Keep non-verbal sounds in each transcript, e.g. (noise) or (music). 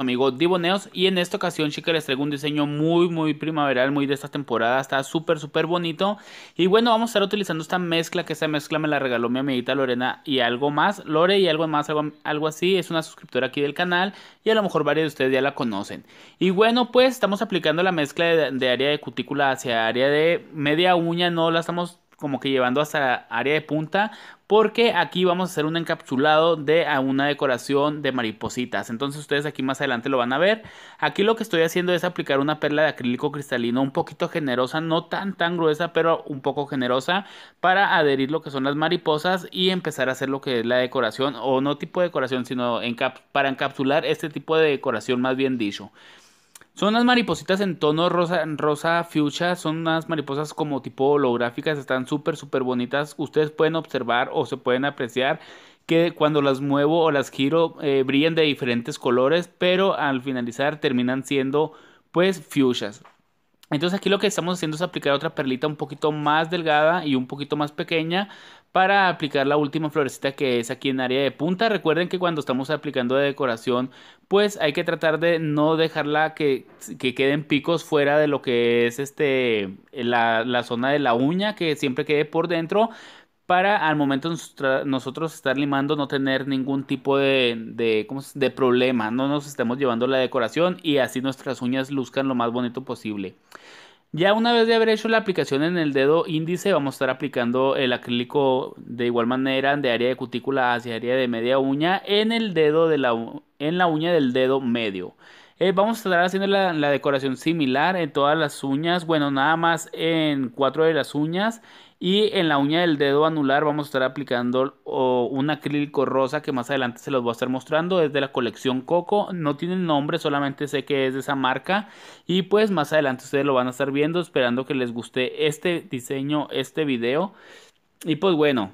amigo Diboneos y en esta ocasión chicas les traigo un diseño muy muy primaveral muy de esta temporada está súper súper bonito. Y bueno vamos a estar utilizando esta mezcla que esta mezcla me la regaló mi amiguita Lorena y algo más Lore y algo más algo, algo así es una suscriptora aquí del canal y a lo mejor varios de ustedes ya la conocen. Y bueno pues estamos aplicando la mezcla de área de cutícula hacia área de media uña no la estamos como que llevando hasta área de punta porque aquí vamos a hacer un encapsulado de una decoración de maripositas. Entonces ustedes aquí más adelante lo van a ver. Aquí lo que estoy haciendo es aplicar una perla de acrílico cristalino un poquito generosa no tan tan gruesa pero un poco generosa para adherir lo que son las mariposas y empezar a hacer lo que es la decoración o no tipo de decoración sino para encapsular este tipo de decoración más bien dicho son unas maripositas en tono rosa, rosa fuchsia, son unas mariposas como tipo holográficas, están súper, súper bonitas. Ustedes pueden observar o se pueden apreciar que cuando las muevo o las giro eh, brillan de diferentes colores, pero al finalizar terminan siendo pues fuchsias. Entonces aquí lo que estamos haciendo es aplicar otra perlita un poquito más delgada y un poquito más pequeña para aplicar la última florecita que es aquí en área de punta. Recuerden que cuando estamos aplicando de decoración pues hay que tratar de no dejarla que, que queden picos fuera de lo que es este la zona de la uña que siempre quede por dentro para al momento nosotros estar limando no tener ningún tipo de, de, problema, no nos estemos llevando la decoración y así nuestras uñas luzcan lo más bonito posible. Ya una vez de haber hecho la aplicación en el dedo índice, vamos a estar aplicando el acrílico de igual manera de área de cutícula hacia área de media uña en el dedo de la, en la uña del dedo medio. Eh, vamos a estar haciendo la, la, decoración similar en todas las uñas, bueno, nada más en cuatro de las uñas y en la uña del dedo anular vamos a estar aplicando un acrílico rosa que más adelante se los voy a estar mostrando. Es de la colección Coco. No tiene nombre, solamente sé que es de esa marca. Y pues más adelante ustedes lo van a estar viendo. Esperando que les guste este diseño, este video. Y pues bueno,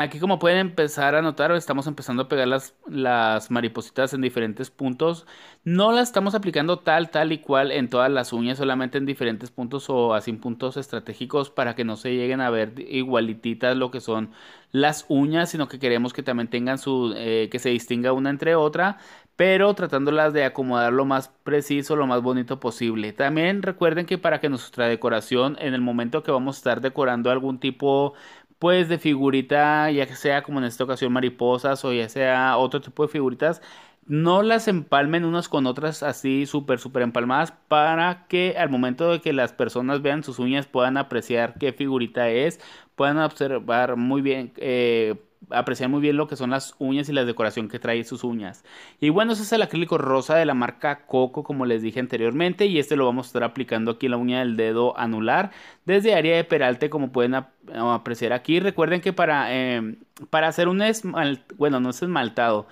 Aquí como pueden empezar a notar, estamos empezando a pegar las, las, maripositas en diferentes puntos. No las estamos aplicando tal, tal y cual en todas las uñas, solamente en diferentes puntos o así puntos estratégicos para que no se lleguen a ver igualititas lo que son las uñas, sino que queremos que también tengan su, eh, que se distinga una entre otra, pero tratándolas de acomodar lo más preciso, lo más bonito posible. También recuerden que para que nuestra decoración, en el momento que vamos a estar decorando algún tipo pues de figurita, ya que sea como en esta ocasión mariposas o ya sea otro tipo de figuritas, no las empalmen unas con otras así súper, súper empalmadas para que al momento de que las personas vean sus uñas puedan apreciar qué figurita es, puedan observar muy bien eh, apreciar muy bien lo que son las uñas y la decoración que trae sus uñas. Y bueno, ese es el acrílico rosa de la marca Coco, como les dije anteriormente, y este lo vamos a estar aplicando aquí en la uña del dedo anular, desde área de peralte, como pueden apreciar aquí. Recuerden que para, em, para hacer un esmaltado, bueno, no es esmaltado,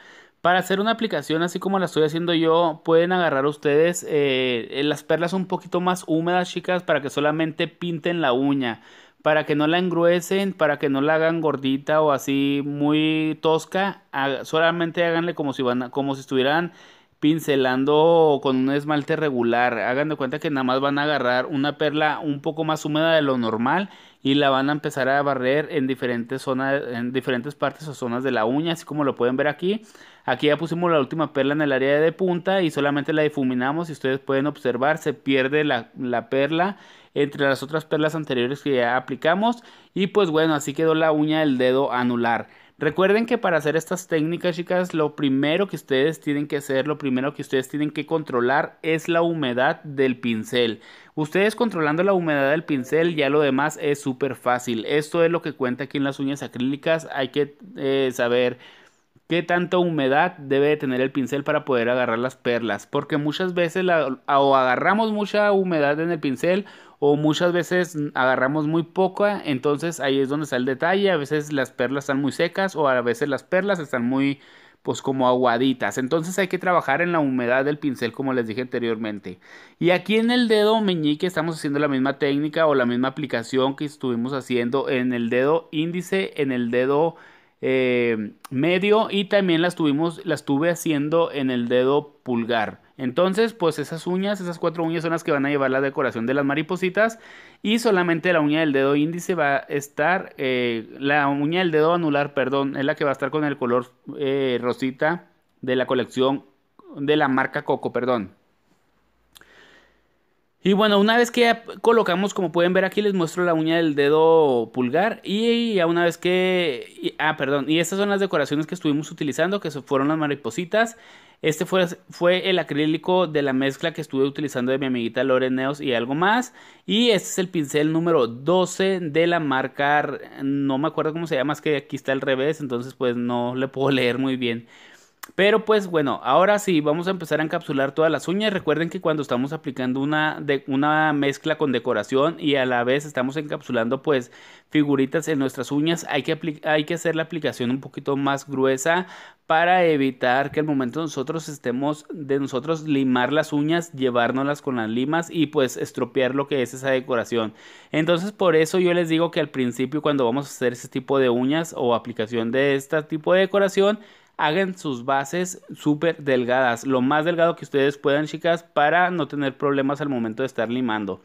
para hacer una aplicación así como la estoy haciendo yo, pueden agarrar ustedes eh, las perlas un poquito más húmedas, chicas, para que solamente pinten la uña para que no la engruesen, para que no la hagan gordita o así muy tosca, solamente háganle como si van como si estuvieran pincelando con un esmalte regular. Hagan de cuenta que nada más van a agarrar una perla un poco más húmeda de lo normal y la van a empezar a barrer en diferentes zonas, en diferentes partes o zonas de la uña, así como lo pueden ver aquí. Aquí ya pusimos la última perla en el área de punta y solamente la difuminamos y ustedes pueden observar, se pierde la, la perla entre las otras perlas anteriores que ya aplicamos y pues bueno así quedó la uña del dedo anular Recuerden que para hacer estas técnicas, chicas, lo primero que ustedes tienen que hacer, lo primero que ustedes tienen que controlar es la humedad del pincel. Ustedes controlando la humedad del pincel, ya lo demás es súper fácil. Esto es lo que cuenta aquí en las uñas acrílicas. Hay que eh, saber qué tanta humedad debe tener el pincel para poder agarrar las perlas. Porque muchas veces o agarramos mucha humedad en el pincel o muchas veces agarramos muy poca. Entonces ahí es donde está el detalle. A veces las perlas están muy secas o a veces las perlas están muy pues como aguaditas. Entonces hay que trabajar en la humedad del pincel como les dije anteriormente. Y aquí en el dedo meñique estamos haciendo la misma técnica o la misma aplicación que estuvimos haciendo en el dedo índice, en el dedo eh, medio y también las tuvimos, las tuve haciendo en el dedo pulgar. Entonces, pues esas uñas, esas cuatro uñas son las que van a llevar la decoración de las maripositas y solamente la uña del dedo índice va a estar, eh, la uña del dedo anular, perdón, es la que va a estar con el color eh, rosita de la colección de la marca Coco, perdón. Y bueno, una vez que ya colocamos, como pueden ver aquí, les muestro la uña del dedo pulgar. Y ya una vez que... ah, perdón. Y estas son las decoraciones que estuvimos utilizando, que fueron las maripositas. Este fue, fue el acrílico de la mezcla que estuve utilizando de mi amiguita Loreneos y algo más. Y este es el pincel número 12 de la marca... No me acuerdo cómo se llama, es que aquí está al revés, entonces pues no le puedo (laughs) leer muy bien. Pero pues bueno, ahora sí, vamos a empezar a encapsular todas las uñas. Recuerden que cuando estamos aplicando una, de, una mezcla con decoración y a la vez estamos encapsulando pues figuritas en nuestras uñas, hay que, hay que hacer la aplicación un poquito más gruesa para evitar que al momento nosotros estemos de nosotros limar las uñas, llevárnoslas con las limas y pues estropear lo que es esa decoración. Entonces por eso yo les digo que al principio cuando vamos a hacer ese tipo de uñas o aplicación de este tipo de decoración, hagan sus bases súper delgadas, lo más delgado que ustedes puedan, chicas, para no tener problemas al momento de estar limando.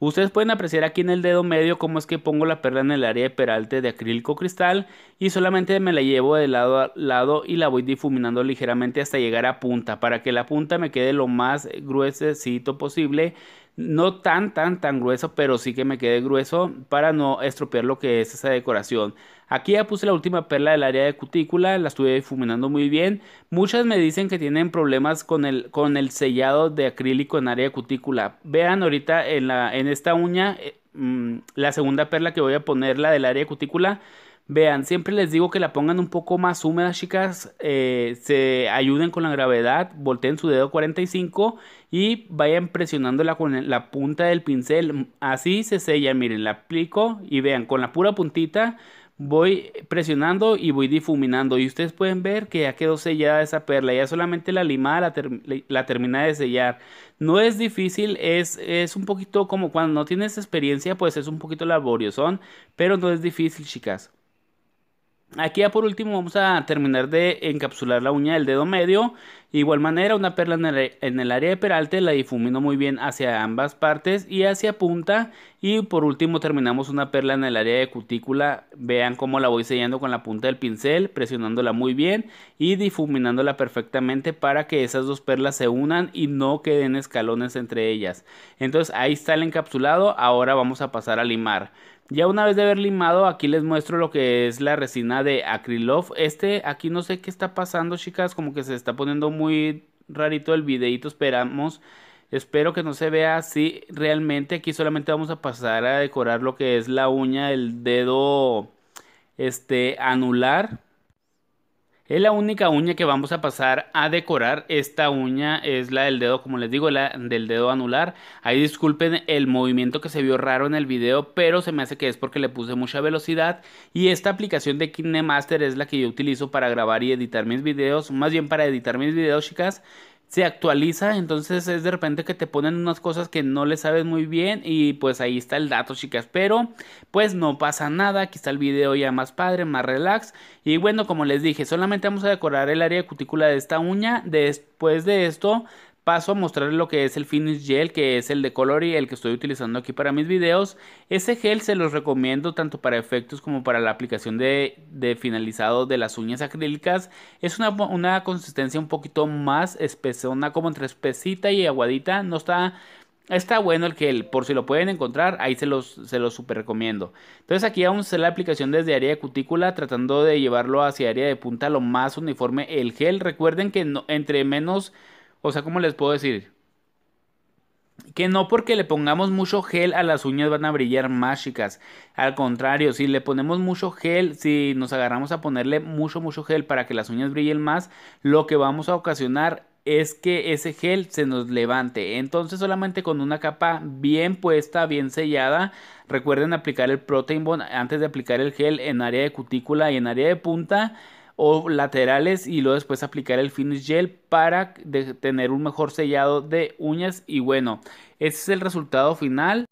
Ustedes pueden apreciar aquí en el dedo medio cómo es que pongo la perla en el área de peralte de acrílico cristal y solamente me la llevo de lado a lado y la voy difuminando ligeramente hasta llegar a punta para que la punta me quede lo más gruesecito posible no tan tan tan grueso pero sí que me quede grueso para no estropear lo que es esa decoración Aquí ya puse la última perla del área de cutícula, la estuve difuminando muy bien. Muchas me dicen que tienen problemas con el, con el sellado de acrílico en área de cutícula. Vean ahorita en, la, en esta uña, eh, mm, la segunda perla que voy a poner, la del área de cutícula. Vean, siempre les digo que la pongan un poco más húmeda, chicas. Eh, se ayuden con la gravedad, volteen su dedo 45 y vayan presionándola con la punta del pincel. Así se sella, miren, la aplico y vean, con la pura puntita voy presionando y voy difuminando y ustedes pueden ver que ya quedó sellada esa perla, ya solamente la limada la, termina de sellar. No es difícil, es, es un poquito como cuando no tienes experiencia, pues es un poquito laborioso, pero no es difícil, chicas. Aquí ya por último vamos a terminar de encapsular la uña del dedo medio. igual manera una perla en el, área de peralte la difumino muy bien hacia ambas partes y hacia punta. Y por último terminamos una perla en el área de cutícula. Vean cómo la voy sellando con la punta del pincel, presionándola muy bien y difuminándola perfectamente para que esas dos perlas se unan y no queden escalones entre ellas. Entonces ahí está el encapsulado, ahora vamos a pasar a limar. Ya una vez de haber limado, aquí les muestro lo que es la resina de Acrylof. Este, aquí no sé qué está pasando, chicas, como que se está poniendo muy rarito el videito, esperamos. Espero que no se vea así realmente. Aquí solamente vamos a pasar a decorar lo que es la uña del dedo este anular. Es la única uña que vamos a pasar a decorar. Esta uña es la del dedo, como les digo, la del dedo anular. Ahí disculpen el movimiento que se vio raro en el video, pero se me hace que es porque le puse mucha velocidad. Y esta aplicación de KineMaster es la que yo utilizo para grabar y editar mis videos. Más bien para editar mis videos, chicas se actualiza, entonces es de repente que te ponen unas cosas que no le sabes muy bien y pues ahí está el dato chicas, pero pues no pasa nada, aquí está el video ya más padre, más relax. Y bueno como les dije, solamente vamos a decorar el área de cutícula de esta uña, después de esto paso a mostrarles lo que es el Finish Gel, que es el de Colory, el que estoy utilizando aquí para mis videos. Ese gel se los recomiendo tanto para efectos como para la aplicación de, finalizado de las uñas acrílicas. Es una, una consistencia un poquito más espesona, como entre espesita y aguadita. No está... Está bueno el gel, por si lo pueden encontrar, ahí se los, se los super recomiendo. Entonces aquí vamos a hacer la aplicación desde área de cutícula, tratando de llevarlo hacia área de punta lo más uniforme el gel. Recuerden que entre menos o sea, ¿cómo les puedo decir? Que no porque le pongamos mucho gel a las uñas van a brillar más, chicas. Al contrario, si le ponemos mucho gel, si nos agarramos a ponerle mucho, mucho gel para que las uñas brillen más, lo que vamos a ocasionar es que ese gel se nos levante. Entonces solamente con una capa bien puesta, bien sellada, recuerden aplicar el Protein Bond antes de aplicar el gel en área de cutícula y en área de punta o laterales y luego después aplicar el finish gel para tener un mejor sellado de uñas y bueno, ese es el resultado final.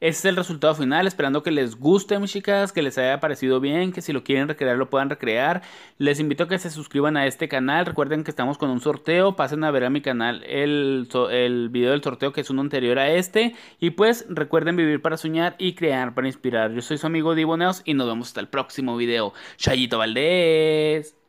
Ese es el resultado final, esperando que les guste, mis chicas, que les haya parecido bien, que si lo quieren recrear lo puedan recrear. Les invito a que se suscriban a este canal. Recuerden que estamos con un sorteo. Pasen a ver a mi canal el, el video del sorteo que es uno anterior a este. Y pues recuerden vivir para soñar y crear para inspirar. Yo soy su amigo Diboneos y nos vemos hasta el próximo video. Chayito Valdés.